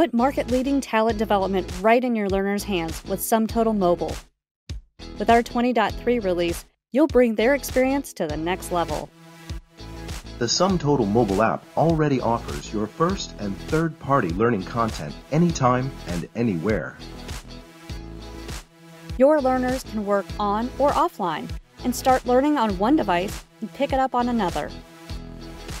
Put market leading talent development right in your learners' hands with SumTotal Mobile. With our 20.3 release, you'll bring their experience to the next level. The SumTotal mobile app already offers your first and third party learning content anytime and anywhere. Your learners can work on or offline and start learning on one device and pick it up on another.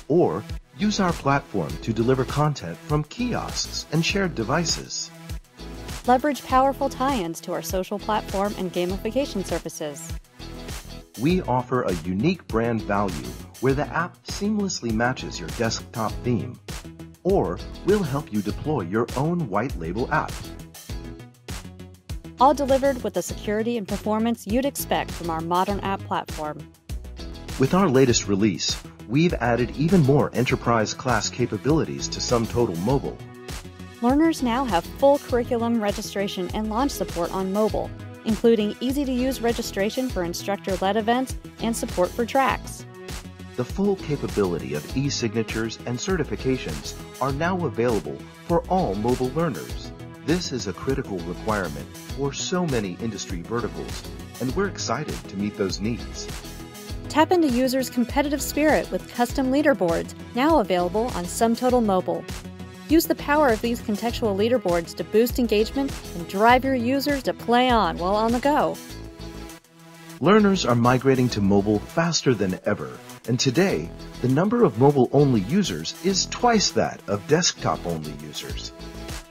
Or use our platform to deliver content from kiosks and shared devices. Leverage powerful tie ins to our social platform and gamification services. We offer a unique brand value where the app seamlessly matches your desktop theme. Or we'll help you deploy your own white label app all delivered with the security and performance you'd expect from our modern app platform. With our latest release, we've added even more enterprise-class capabilities to SumTotal Mobile. Learners now have full curriculum registration and launch support on mobile, including easy-to-use registration for instructor-led events and support for tracks. The full capability of e-signatures and certifications are now available for all mobile learners. This is a critical requirement for so many industry verticals, and we're excited to meet those needs. Tap into users' competitive spirit with custom leaderboards now available on SumTotal Mobile. Use the power of these contextual leaderboards to boost engagement and drive your users to play on while on the go. Learners are migrating to mobile faster than ever, and today, the number of mobile-only users is twice that of desktop-only users.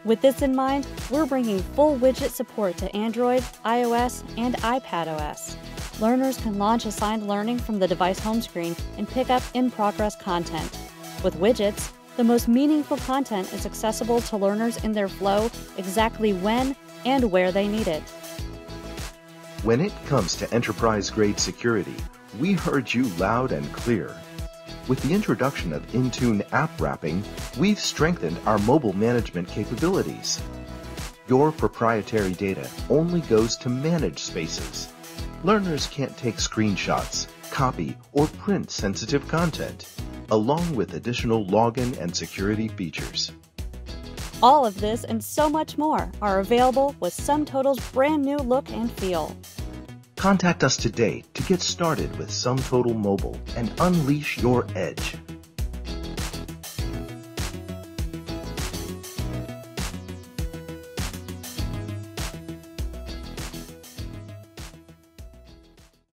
With this in mind, we're bringing full widget support to Android, iOS, and iPadOS. Learners can launch assigned learning from the device home screen and pick up in progress content. With widgets, the most meaningful content is accessible to learners in their flow exactly when and where they need it. When it comes to enterprise grade security, we heard you loud and clear. With the introduction of Intune app wrapping, we've strengthened our mobile management capabilities. Your proprietary data only goes to manage spaces. Learners can't take screenshots, copy, or print sensitive content, along with additional login and security features. All of this and so much more are available with SumTotal's brand new look and feel. Contact us today to get started with SumTotal Mobile and unleash your edge.